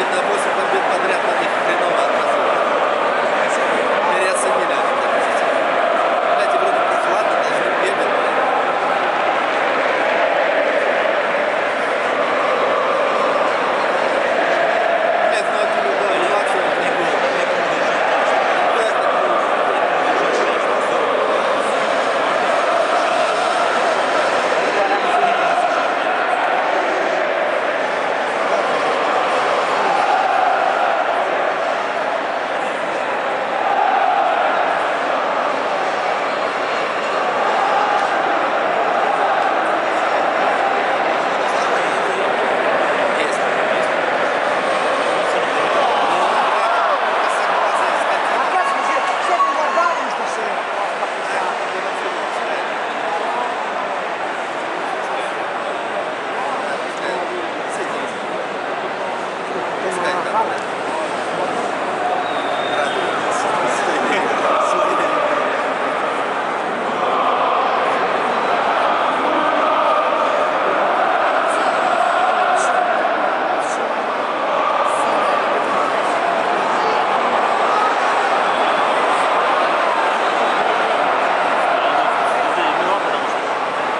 побед, 8 побед подряд на них хреново. Kralle.